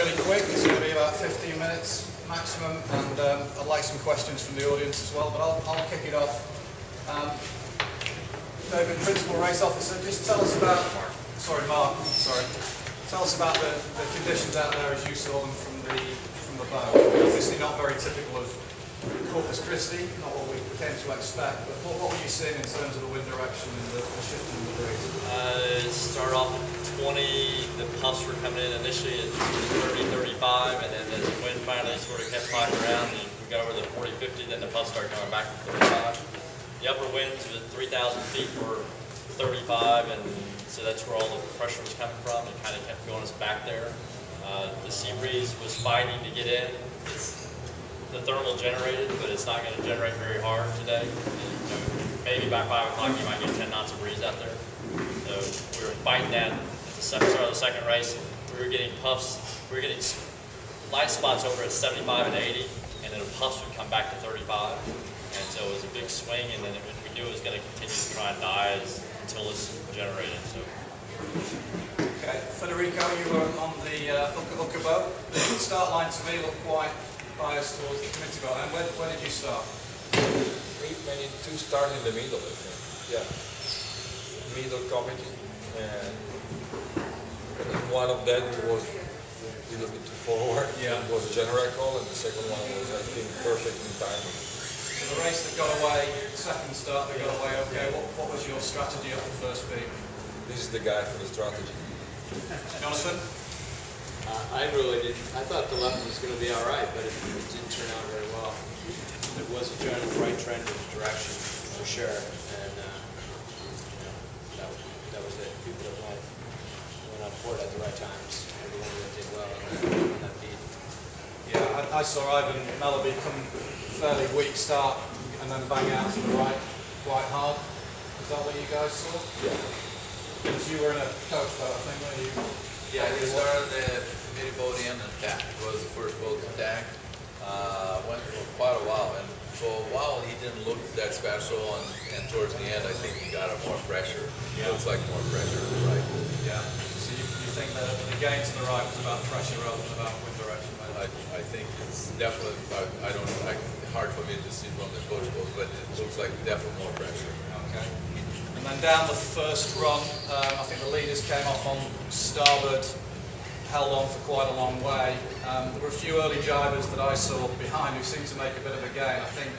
really quick. It's going to be about 15 minutes maximum, and um, I'd like some questions from the audience as well, but I'll, I'll kick it off. Um, David, Principal Race Officer, just tell us about, sorry Mark, sorry, tell us about the, the conditions out there as you saw them from the, from the bow. Obviously not very typical of Corpus Christi, not what we came to expect, but what, what you seeing in terms of the wind direction and the, the shift in the breeze? Uh, start off at 20, the puffs were coming in initially at 30, 35, and then as the wind finally sort of kept flying around, and we got over the 40, 50, then the puffs started coming back to 35. The upper winds at 3,000 feet were 35, and so that's where all the pressure was coming from. It kind of kept going us back there. Uh, the sea breeze was fighting to get in. It's, the thermal generated, but it's not going to generate very hard today. You know, maybe by 5 o'clock you might get 10 knots of breeze out there. So we were fighting that at the start of the second race. We were getting puffs. We were getting light spots over at 75 and 80, and then the puffs would come back to 35. And so it was a big swing, and then we knew it was going to continue to try and die as, until it's generated. So Okay, Federico, you were on the uh, hooker, hooker boat. The start line to me looked quite biased towards the committee boat. And where, where did you start? We managed to start in the middle, I think. Yeah. Middle committee. And one of them was a little bit too forward. Yeah. It was a general call, and the second one was, I think, perfect in timing. So the race that got away, second start that got away, okay, what, what was your strategy up the first beat? This is the guy for the strategy. Jonathan? Uh, I really didn't, I thought the left was going to be all right, but it, it didn't turn out very well. There was a general right trend in the direction, for sure, and uh, you know, that, was- that was it. People that went, went on board at the right times, everyone that did well on that, on that beat. Yeah, I, I saw Ivan Malaby come fairly weak start and then bang out to the right quite hard. Is that what you guys saw? Yeah. Because you were in a coach boat, I think, were you? Yeah, he started the mini boat in and attack. It was the first boat to attack. Uh, went for quite a while, and for a while he didn't look that special, and, and towards the end I think he got a more pressure. Yeah. Looks like more pressure, right? Yeah. So you, you think that the gain to the right was about pressure rather than about wind direction? I, I think it's definitely, I, I don't, I, hard for me to see from the coach but it looks like definitely more pressure. Okay. And then down the first run, um, I think the leaders came off on starboard, held on for quite a long way. Um, there were a few early jibers that I saw behind who seemed to make a bit of a gain. I think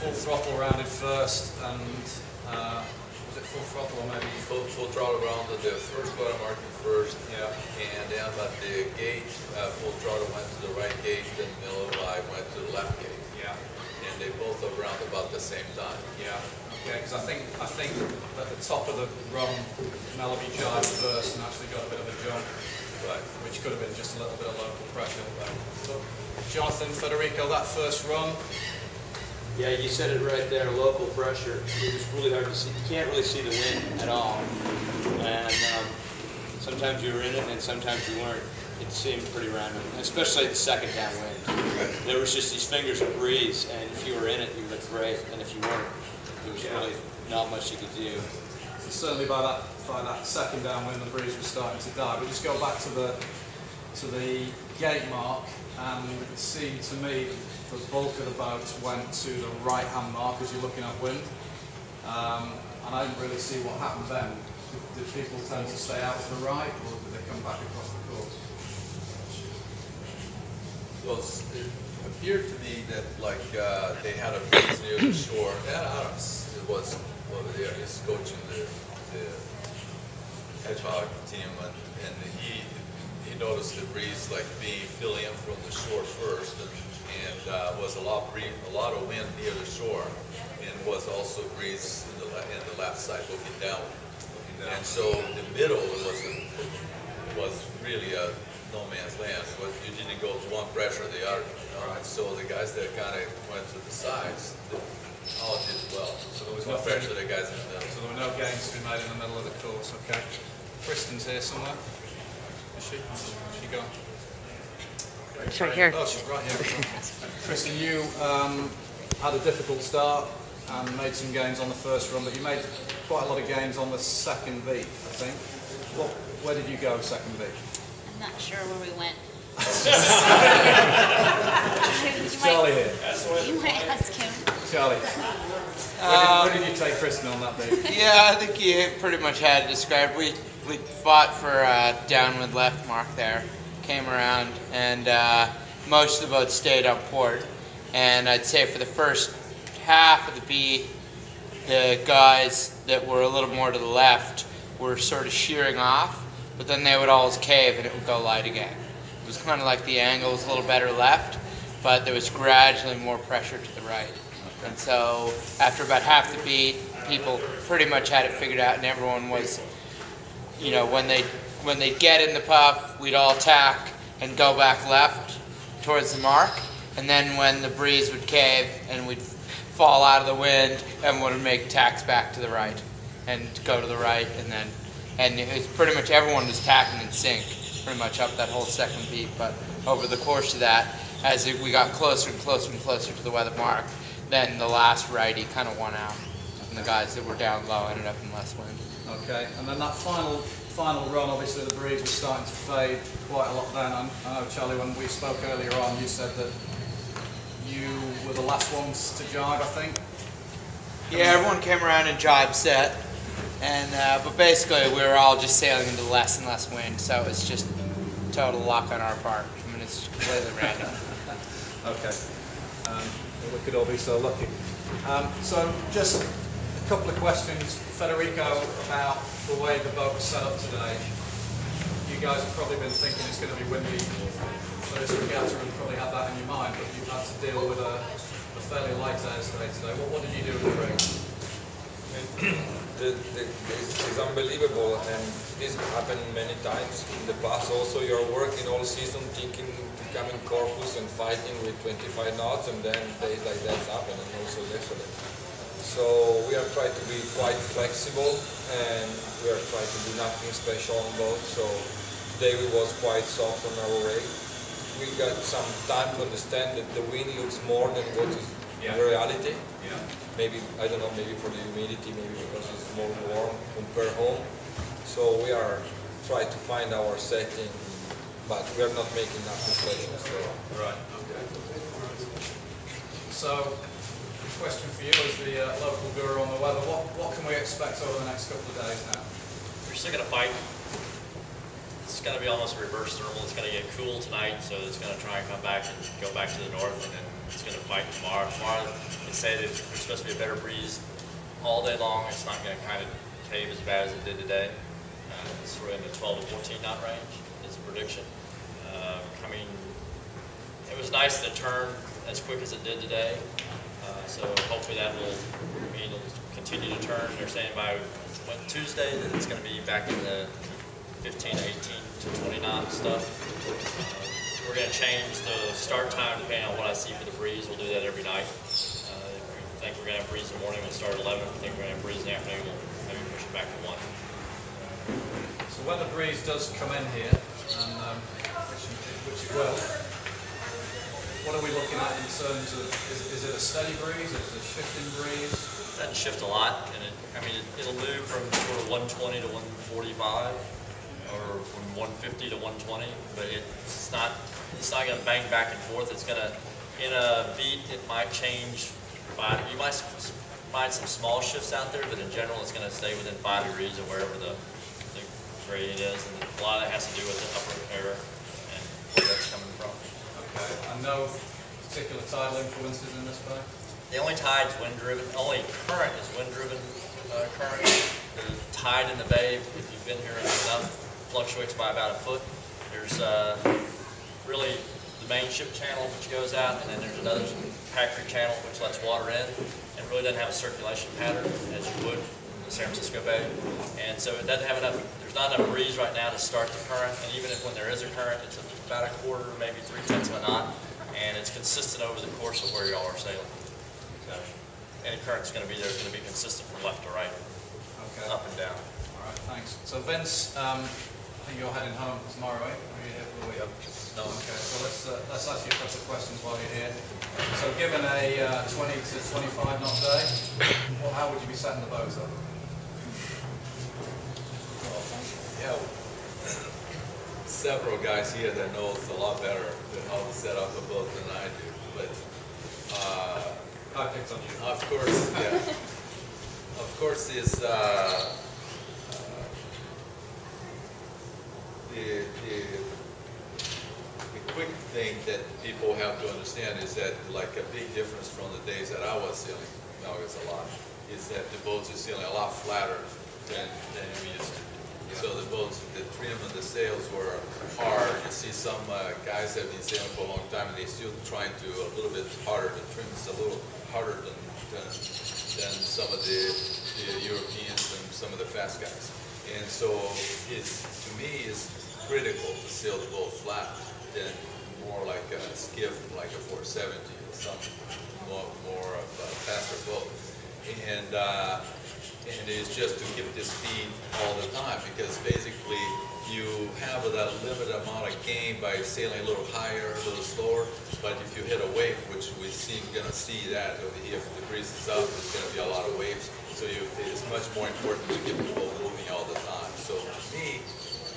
full throttle rounded first, and uh, was it full throttle or maybe? Full, full throttle around the first quarter marking first, Yeah. and then but the gauge, uh, full throttle went to the right gauge, then Miller I went to the left gauge. Yeah. And they both around about the same time. Yeah. Okay, because I think I think at the top of the run, Melleby jibed first and actually got a bit of a jump. Which could have been just a little bit of local pressure. But Jonathan, Federico, that first run, Yeah, you said it right there, local pressure. It was really hard to see. You can't really see the wind at all. And um, sometimes you were in it and sometimes you weren't. It seemed pretty random, especially the second downwind. There was just these fingers of breeze, and if you were in it, you looked great. And if you weren't, there was really not much you could do. Certainly by that by that second downwind, the breeze was starting to die. But just go back to the to the gate mark, and it seemed to me the bulk of the boats went to the right hand mark as you're looking at wind. Um, and I didn't really see what happened then. Did, did people tend to stay out to the right, or did they come back across the course? Well, it appeared to me that like uh, they had a breeze near the shore. It was over there. He's coaching the, the hedgehog team, and, and he he noticed the breeze like being filling in from the shore first, and, and uh, was a lot breeze, a lot of wind near the shore, and was also breeze in the in the left side looking down. And so the middle was was really a no man's land. So you didn't go to one pressure or the other. Know? And so the guys that kind of went to the sides, they all did well. So there was no nothing- pressure. The guys in the middle. So there were no gains to be made in the middle of the course, okay. Kristen's here somewhere. Is she? Is she gone? It's right here. Oh, she's right here. Kristen, you um, had a difficult start and made some gains on the first run, but you made quite a lot of gains on the second beat, I think. What, where did you go second beat? I'm not sure where we went. You Charlie might, here. you might ask him. Charlie. Where did, did you take Kristen on that bit? Yeah, I think you pretty much had it described. We we fought for uh, downwind left mark there, came around, and uh, most of the boats stayed on port. And I'd say for the first half of the beat, the guys that were a little more to the left were sort of shearing off, but then they would always cave and it would go light again. It was kind of like the angle was a little better left, but there was gradually more pressure to the right. And so after about half the beat, people pretty much had it figured out, and everyone was, you know, when they when they get in the puff, we'd all tack and go back left towards the mark, and then when the breeze would cave and we'd fall out of the wind, everyone would make tacks back to the right and go to the right, and then and pretty much everyone was tacking in sync pretty much up that whole second beat. But over the course of that, as we got closer and closer and closer to the weather mark, then the last righty kind of won out, and the guys that were down low ended up in less wind. Okay, and then that final final run, obviously the breeze was starting to fade quite a lot then. I I know, Charlie, when we spoke earlier on, you said that you were the last ones to jibe, I think. Yeah, everyone came around and jibe set, and uh, but basically we were all just sailing into less and less wind, so it's just total luck on our part. I mean, it's completely random. Okay. Um, we could all be so lucky. Um, so just a couple of questions, Federico, about the way the boat was set up today. You guys have probably been thinking it's going to be windy first regatta and probably had that in your mind, but you've had to deal with a, a fairly light airspace today. What, what did you do with the rig? the, the, this is unbelievable and this happened many times in the past. Also you're working all season thinking in corpus and fighting with 25 knots and then days like that happen and also yesterday. So we are trying to be quite flexible and we are trying to do nothing special on boat so today we was quite soft on our rig we got some time to understand that the wind looks more than what is Yeah. in reality. Yeah. maybe I don't know, maybe for the humidity, maybe because it's more warm compared home. So we are trying to find our setting, but we are not making nothing special. So Right. Okay. So, question for you as the uh, local guru on the weather. What, what can we expect over the next couple of days now? We're still gonna fight. It's gonna be almost reverse thermal. It's gonna get cool tonight, so it's gonna try and come back and go back to the north, and then it's gonna fight tomorrow. Tomorrow, they say that there's supposed to be a better breeze all day long. It's not gonna kind of cave as bad as it did today. Uh, it's sort of in the 12 to 14 knot range is the prediction. Uh, coming, it was nice it turned as quick as it did today. Uh, so hopefully that will mean it'll continue to turn. They're saying by Tuesday that it's going to be back in the 15 to 18 to 20 knot stuff. Uh, we're going to change the start time depending on what I see for the breeze. We'll do that every night. We think we're going to have breeze in the morning, we'll start at 11. If we think we're going to have breeze in the afternoon, we'll maybe push it back to 1. So when the breeze does come in here, and um, which, it, which it will, what are we looking at in terms of, is, is it a steady breeze, is it a shifting breeze? doesn't shift a lot, and it, I mean, it- it'll move from sort of 120 to 145, or from 150 to 120, but it's not, it's not gonna bang back and forth, it's gonna, in a beat, it might change five, you might find some small shifts out there, but in general, it's gonna stay within five degrees of wherever the, the gradient is, and a lot of that has to do with the upper air and where that's coming from. Okay, and no particular tidal influences in this bay? The only tide's wind-driven, only current is wind-driven uh, current. The tide in the bay, if you've been here enough, fluctuates by about a foot. There's uh, really main ship channel which goes out, and then there's another factory channel which lets water in, and really doesn't have a circulation pattern as you would in the San Francisco Bay. And so it doesn't have enough, there's not enough breeze right now to start the current, and even if when there is a current, it's about a quarter, maybe three tenths of a knot, and it's consistent over the course of where y'all are sailing. So, Any current's gonna be there, it's gonna be consistent from left to right, Okay, up and down. all right, thanks. So Vince, um, I think you're heading home tomorrow, right? Are you here for the week? No. Okay, so let's, uh, let's ask you a couple of questions while you're here. So given a uh, 20 to 25 knot day, what, how would you be setting the boat up? yeah, several guys here that knows a lot better than how to set up a boat than I do, but, uh, Context on you. of course, yeah. Of course, is, uh, the, the, the quick thing that people have to understand is that like a big difference from the days that I was sailing, now it's a lot, is that the boats are sailing a lot flatter than, than we used to. So the boats, the trim and the sails were hard. You see some uh, guys have been sailing for a long time and they still trying to, a little bit harder, the trim is a little harder than, than, than some of the, the Europeans and some of the fast guys. And so it's, to me, it's critical to sail the boat flat than more like a skiff, like a 470 or something, more, more of a faster boat. And, uh, and it's just to keep the speed all the time, because basically you have that limited amount of gain by sailing a little higher, a little slower, but if you hit a wave, which we see, gonna see that if the breeze is up, there's gonna be a lot of waves, so you, it's much more important to keep the boat moving all the time. So to me,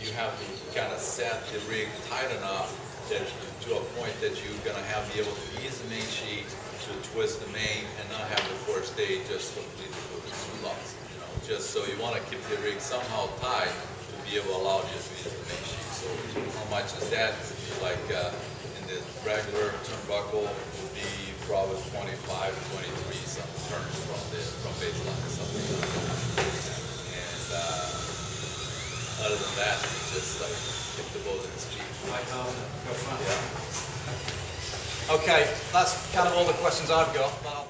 you have to kind of set the rig tight enough that, to a point that you're gonna have, be able to ease the main sheet, to twist the main, and not have the forestay just completely lost, you know, just so you wanna keep the rig somehow tight to be able to allow you to use the main sheet. So how much is that? Like, uh, in the regular turnbuckle would be probably 25, 23 some turns from the, from baseline, something like that. And, uh, other than that, just like keep the boat. Um, okay, that's kind of all the questions I've got.